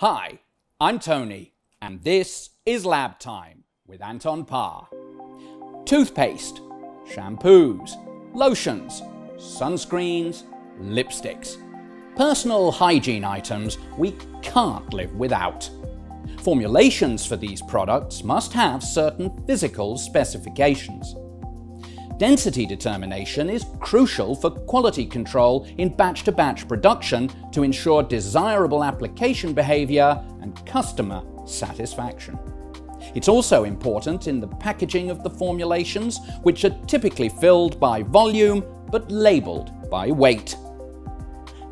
Hi, I'm Tony, and this is Lab Time with Anton Paar. Toothpaste, shampoos, lotions, sunscreens, lipsticks. Personal hygiene items we can't live without. Formulations for these products must have certain physical specifications. Density determination is crucial for quality control in batch-to-batch production to ensure desirable application behavior and customer satisfaction. It's also important in the packaging of the formulations, which are typically filled by volume but labelled by weight.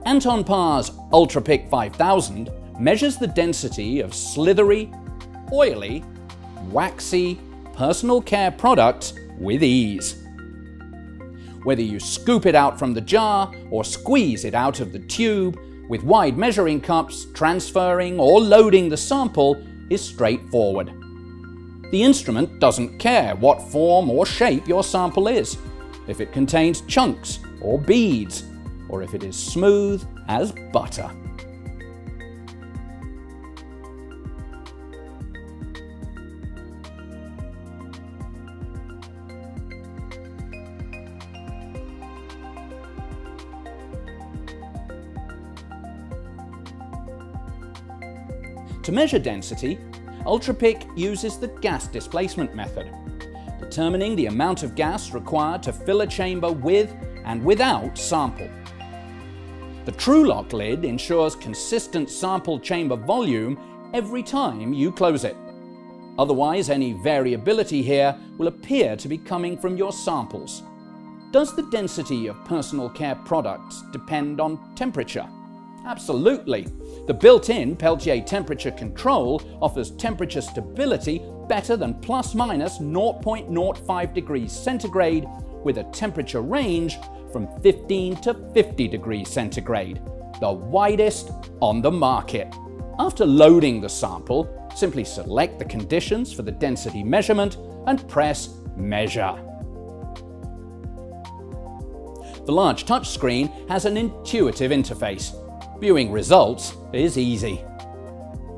Anton Paar's Ultrapyc 5000 measures the density of slithery, oily, waxy personal care products with ease whether you scoop it out from the jar or squeeze it out of the tube, with wide measuring cups, transferring or loading the sample is straightforward. The instrument doesn't care what form or shape your sample is, if it contains chunks or beads, or if it is smooth as butter. To measure density, Ultrapyc uses the gas displacement method, determining the amount of gas required to fill a chamber with and without sample. The TruLock lid ensures consistent sample chamber volume every time you close it. Otherwise, any variability here will appear to be coming from your samples. Does the density of personal care products depend on temperature? Absolutely. The built-in Peltier temperature control offers temperature stability better than plus minus 0.05 degrees centigrade with a temperature range from 15 to 50 degrees centigrade, the widest on the market. After loading the sample, simply select the conditions for the density measurement and press Measure. The large touchscreen has an intuitive interface Viewing results is easy.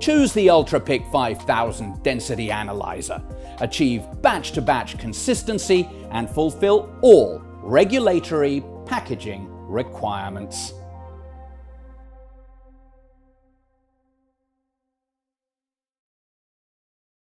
Choose the Ultrapyc 5000 Density Analyzer, achieve batch-to-batch -batch consistency and fulfill all regulatory packaging requirements.